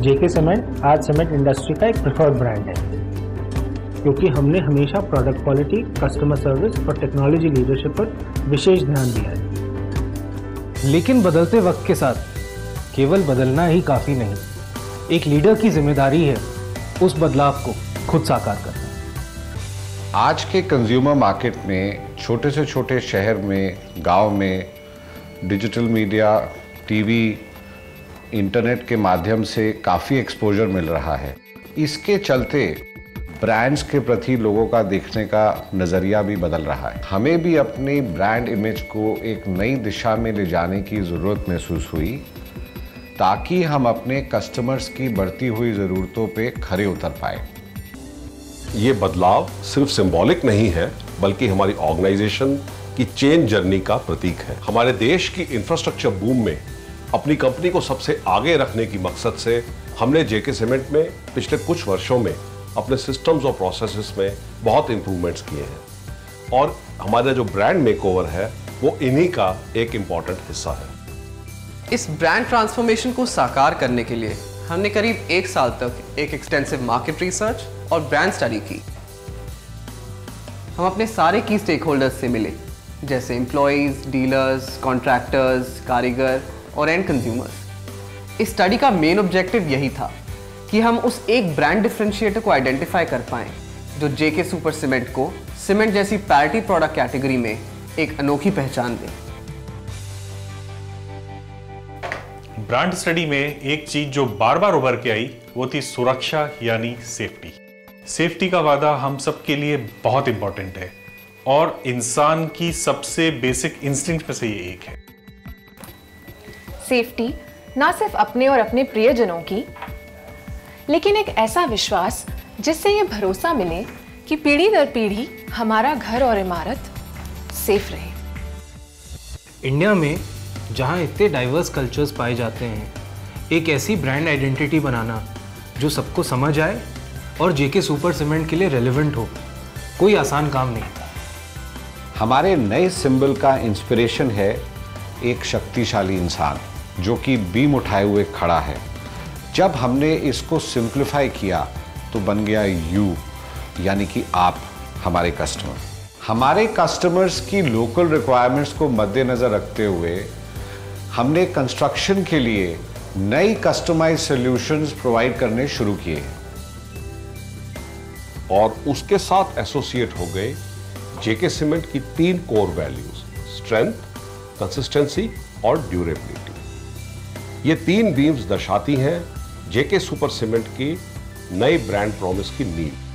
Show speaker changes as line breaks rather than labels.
जेके cement आज cement industry का एक प्रेफर्ड ब्रांड है क्योंकि हमने हमेशा प्रोडक्ट क्वालिटी कस्टमर सर्विस और टेक्नोलॉजी लीडरशिप पर विशेष ध्यान दिया है।
लेकिन बदलते वक्त के साथ केवल बदलना ही काफ़ी नहीं एक लीडर की ज़िम्मेदारी है उस बदलाव को खुद साकार करना।
आज के कंज्यूमर मार्केट में छोटे से छोटे शहर में गाँव में डिजिटल मीडिया, टीवी, इंटरनेट के माध्यम से काफ़ी एक्सपोजर मिल रहा है। इसके चलते ब्रांड्स के प्रति लोगों का देखने का नज़रिया भी बदल रहा है। हमें भी अपनी ब्रांड इमेज को एक नई दिशा में ले जाने की ज़रूरत महसूस हुई, ताकि हम अपने कस्टमर्स की बढ़ती हुई ज़रूरतों पे खरे उतर पाए।
ये बदलाव सिर्फ़ सिंबॉलिक नहीं है, बल्कि हमारी ऑर्गेनाइजेशन की चेंज जर्नी का प्रतीक है। हमारे देश की इंफ्रास्ट्रक्चर बूम में, अपनी कंपनी को सबसे आगे रखने की मकसद से, हमने जेके सीमेंट में पिछले कुछ वर्षों में अपने सिस्टम्स और प्रोसेसेस में बहुत इंप्रूवमेंट्स किए हैं। और हमारा जो ब्रांड मेकओवर है, वो इन्हीं का एक इंपॉर्टेंट हिस्सा है।
इस ब्रांड ट्रांसफॉर्मेशन को साकार करने के लिए हमने करीब एक साल तक एक एक्सटेंसिव मार्केट रिसर्च और ब्रांड स्टडी की। हम अपने सारे की स्टेक होल्डर्स से मिले। जैसे एम्प्लॉयज़ डीलर्स कॉन्ट्रैक्टर्स कारीगर और एंड कंज्यूमर्स इस स्टडी का मेन ऑब्जेक्टिव यही था कि हम उस एक ब्रांड डिफ्रेंशिएटर को आइडेंटिफाई कर पाएँ, जो जेके सुपर सीमेंट को सीमेंट जैसी पैरिटी प्रोडक्ट कैटेगरी में एक अनोखी पहचान दे।
ब्रांड स्टडी में एक चीज़ जो बार बार उभर के आई, वो थी सुरक्षा यानी सेफ्टी सेफ्टी का वादा हम सबके लिए बहुत इंपॉर्टेंट है। और इंसान की सबसे बेसिक इंस्टिंक्ट में से ये एक है।
सेफ्टी ना सिर्फ़ अपने और अपने प्रियजनों की लेकिन एक ऐसा विश्वास जिससे ये भरोसा मिले कि पीढ़ी दर पीढ़ी हमारा घर और इमारत सेफ़ रहे।
इंडिया में जहाँ इतने डाइवर्स कल्चर्स पाए जाते हैं एक ऐसी ब्रांड आइडेंटिटी बनाना जो सबको समझ आए और जेके सुपर सीमेंट के लिए रेलिवेंट हो कोई आसान काम नहीं।
हमारे नए सिंबल का इंस्पिरेशन है एक शक्तिशाली इंसान, जो कि बीम उठाए हुए खड़ा है। जब हमने इसको सिंप्लीफाई किया तो बन गया यू, यानी कि आप, हमारे कस्टमर। हमारे कस्टमर्स की लोकल रिक्वायरमेंट्स को मद्देनज़र रखते हुए, हमने कंस्ट्रक्शन के लिए नई कस्टमाइज सॉल्यूशंस प्रोवाइड करने शुरू किए।
और उसके साथ एसोसिएट हो गए जेके सीमेंट की तीन कोर वैल्यूज़ स्ट्रेंथ कंसिस्टेंसी और ड्यूरेबिलिटी ये तीन बीम्स दर्शाती हैं जेके सुपर सीमेंट की नए ब्रांड प्रॉमिस की नींव.